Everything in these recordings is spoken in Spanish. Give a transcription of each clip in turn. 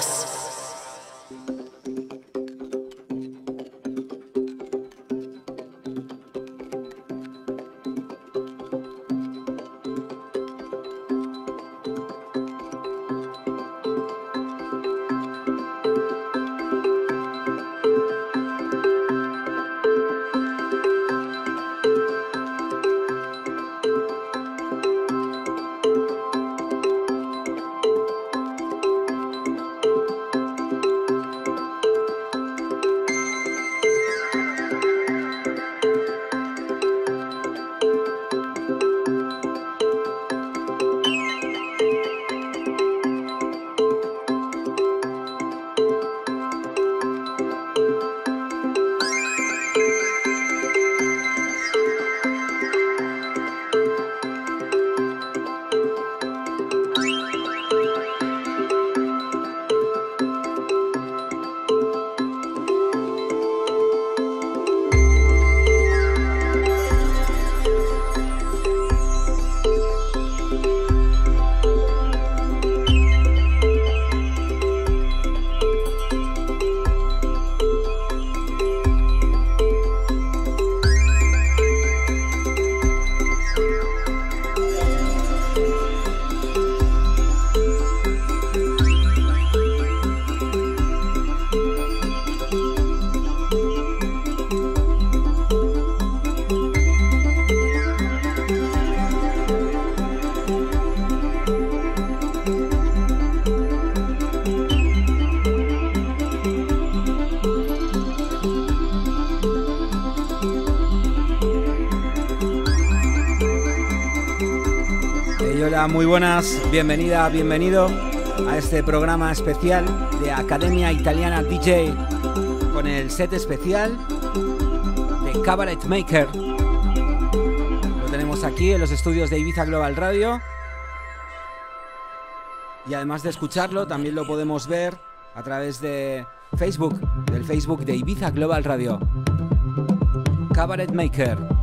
us. Chaos. muy buenas, bienvenida, bienvenido a este programa especial de Academia Italiana DJ con el set especial de Cabaret Maker. Lo tenemos aquí en los estudios de Ibiza Global Radio. Y además de escucharlo, también lo podemos ver a través de Facebook, del Facebook de Ibiza Global Radio. Cabaret Maker.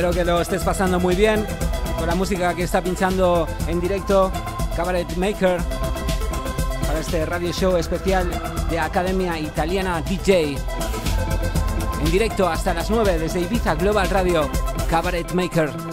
Espero que lo estés pasando muy bien con la música que está pinchando en directo Cabaret Maker para este radio show especial de Academia Italiana DJ. En directo hasta las 9 desde Ibiza Global Radio, Cabaret Maker.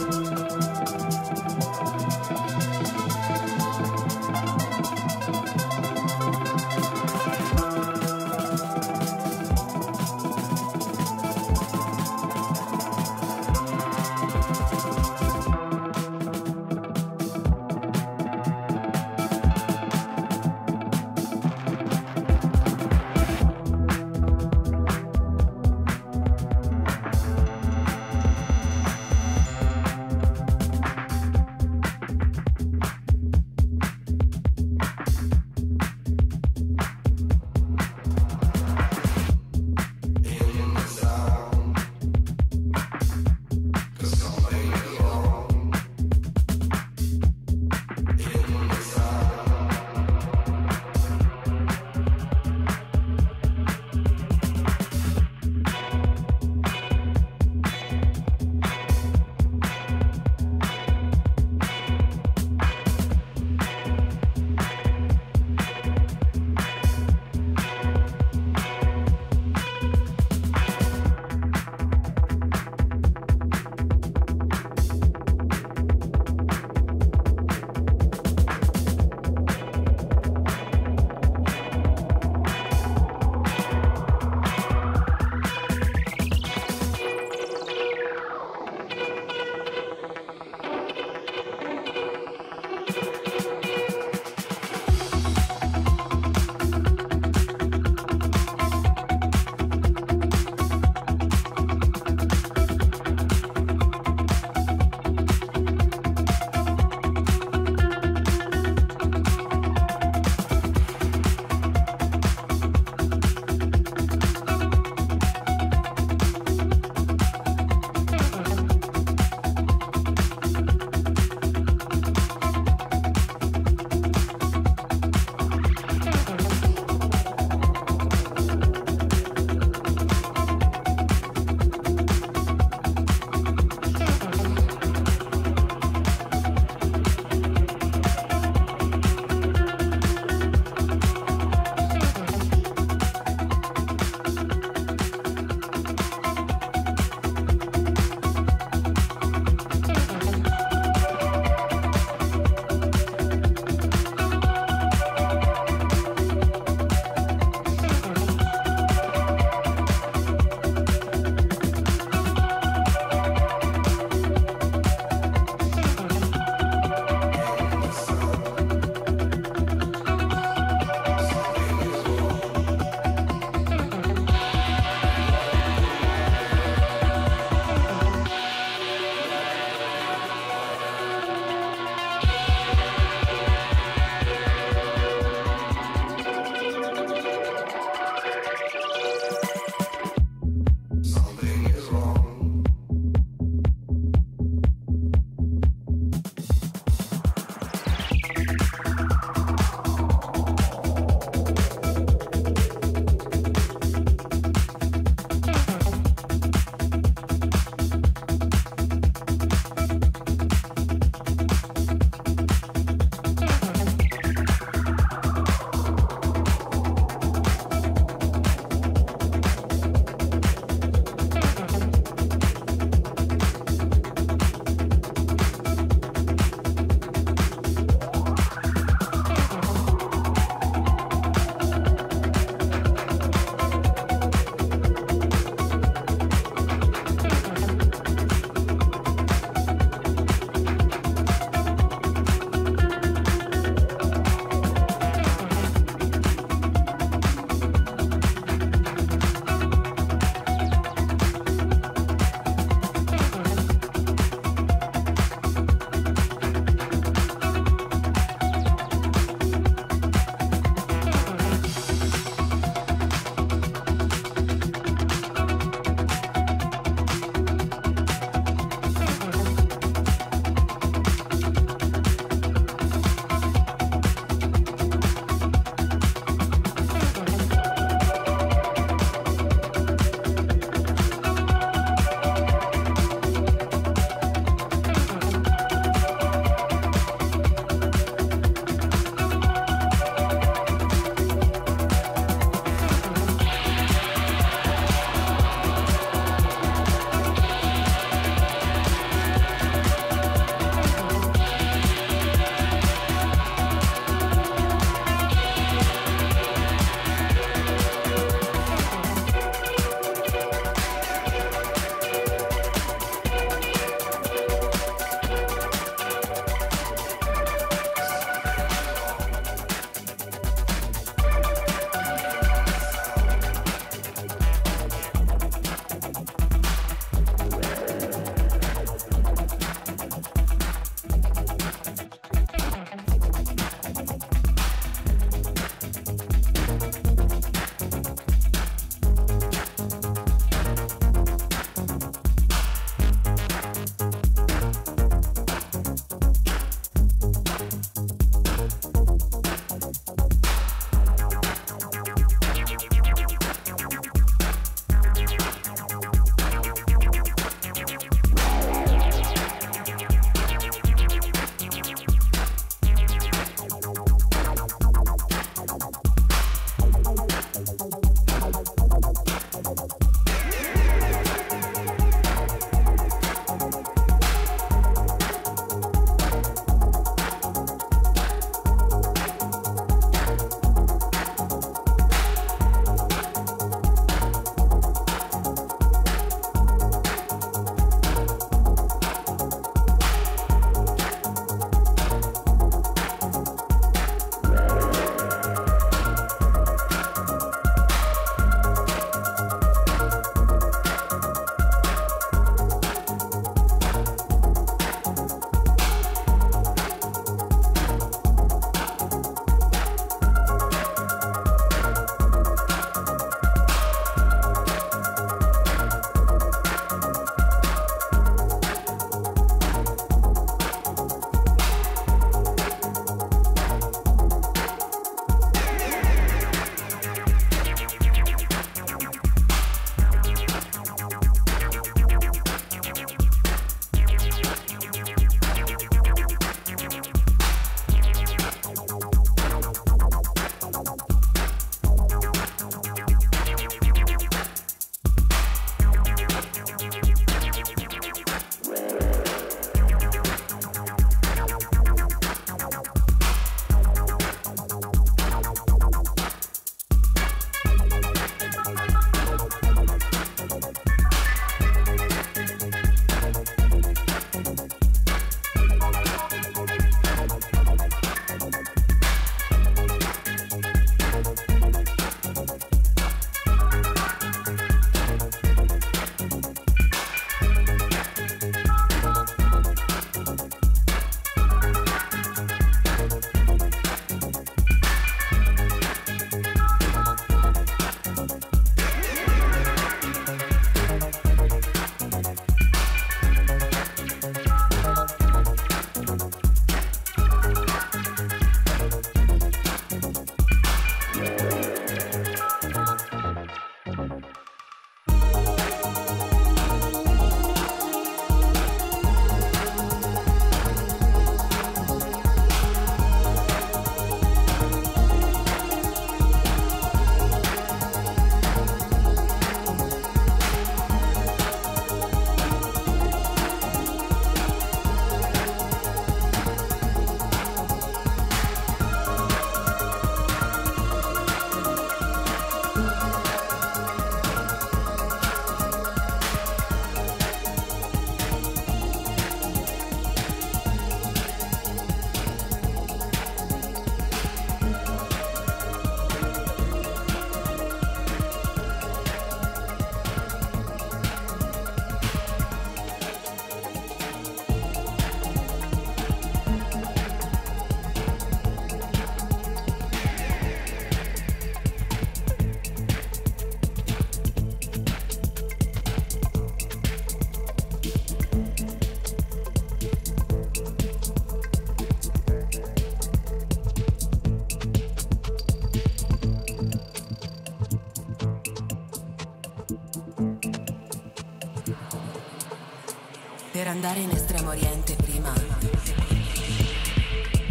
Per andare in Estremo Oriente prima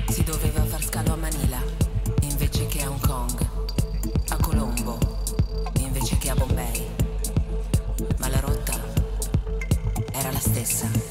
si doveva far scalo a Manila invece che a Hong Kong, a Colombo invece che a Bombay. Ma la rotta era la stessa.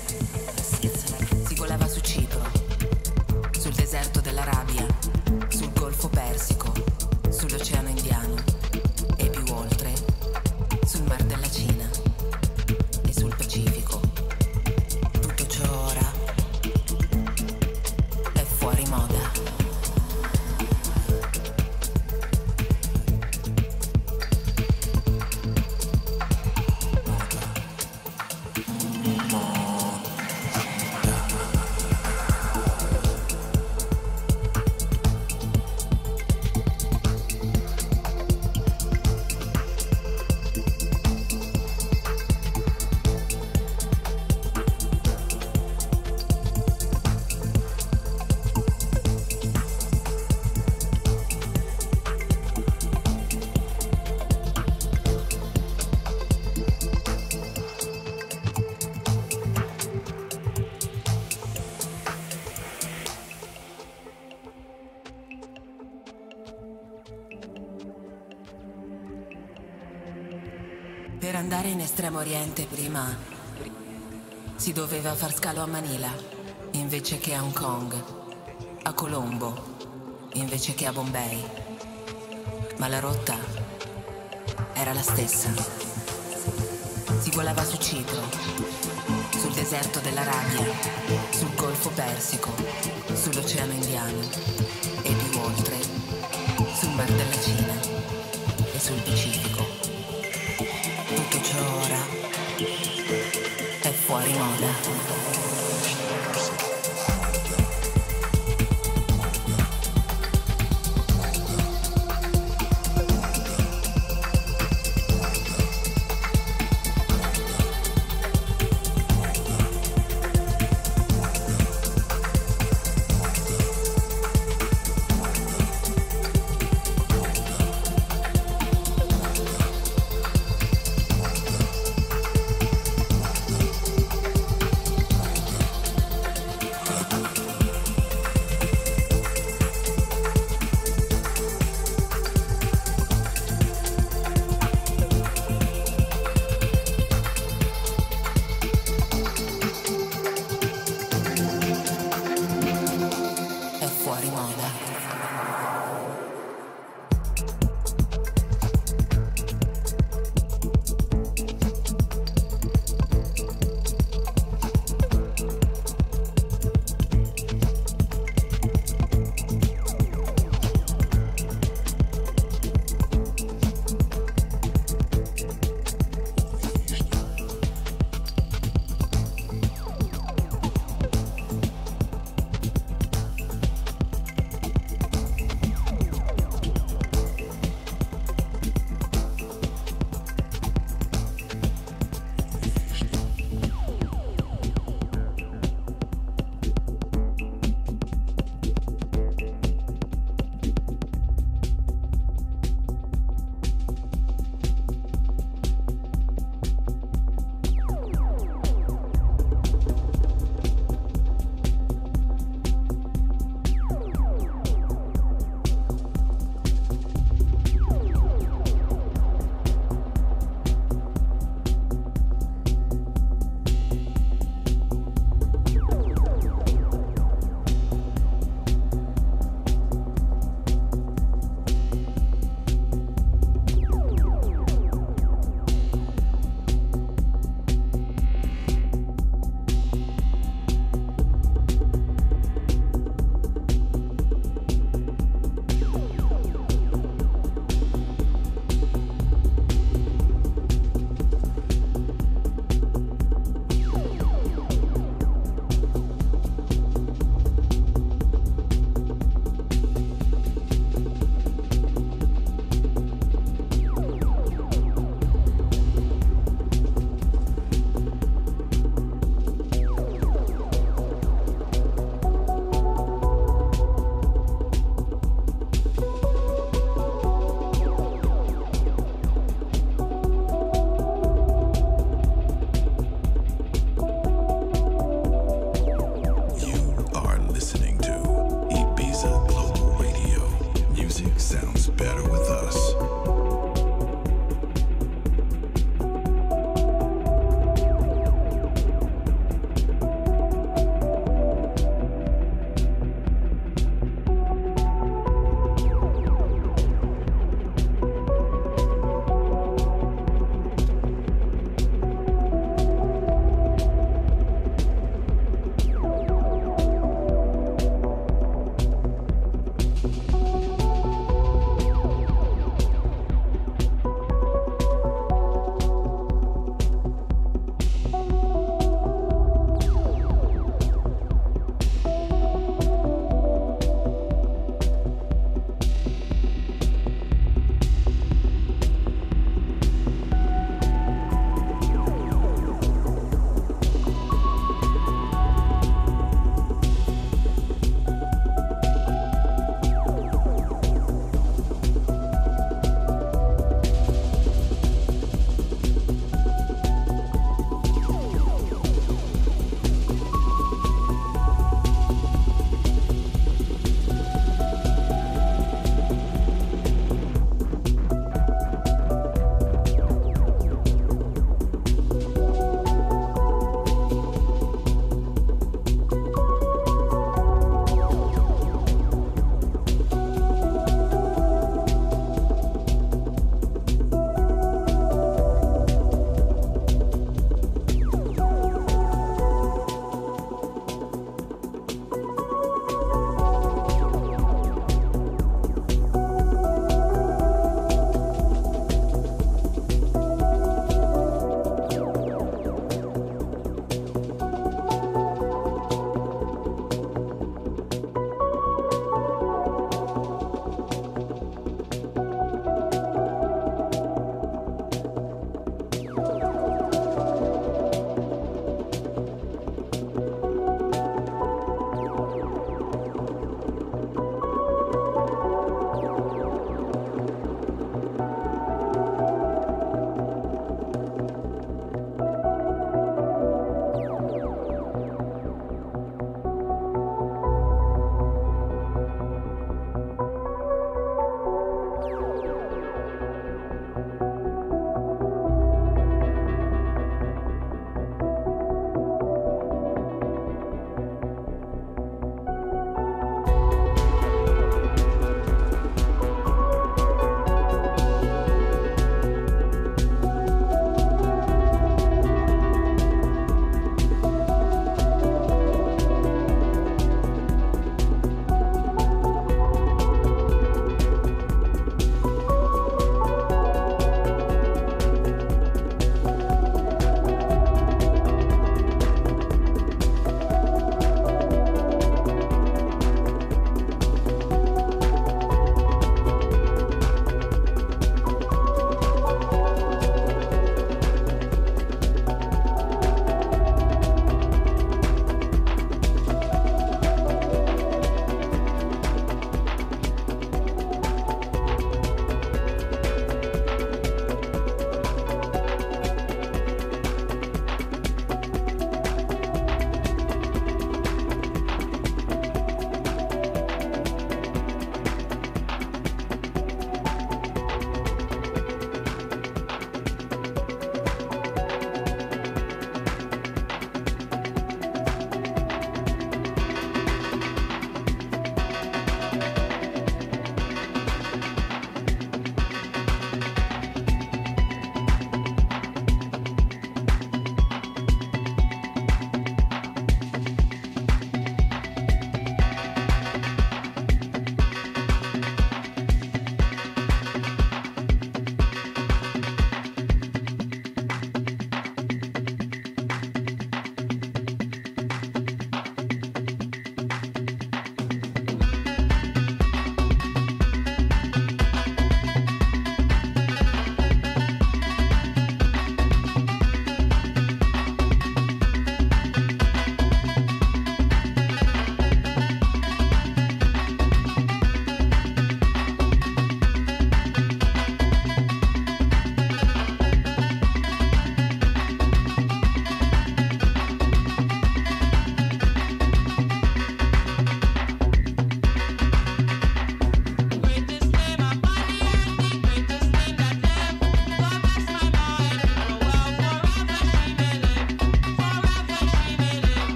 Doveva far scalo a Manila invece che a Hong Kong, a Colombo invece che a Bombay. Ma la rotta era la stessa. Si volava su Cipro, sul deserto dell'Arabia, sul Golfo Persico, sull'Oceano Indiano e più oltre, sul Mar della Cina e sul Pacifico.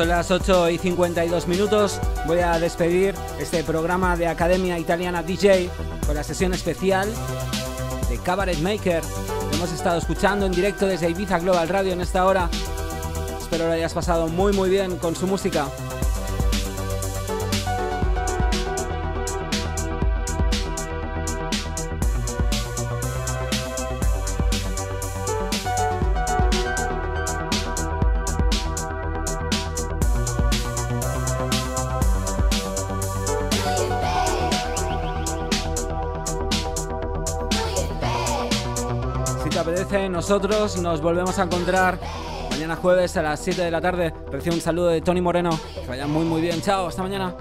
Son las 8 y 52 minutos. Voy a despedir este programa de Academia Italiana DJ con la sesión especial de Cabaret Maker. Hemos estado escuchando en directo desde Ibiza Global Radio en esta hora. Espero lo hayas pasado muy muy bien con su música. Nosotros nos volvemos a encontrar mañana jueves a las 7 de la tarde. Recibo un saludo de Tony Moreno. Que vayan muy muy bien. Chao, hasta mañana.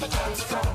The dance floor.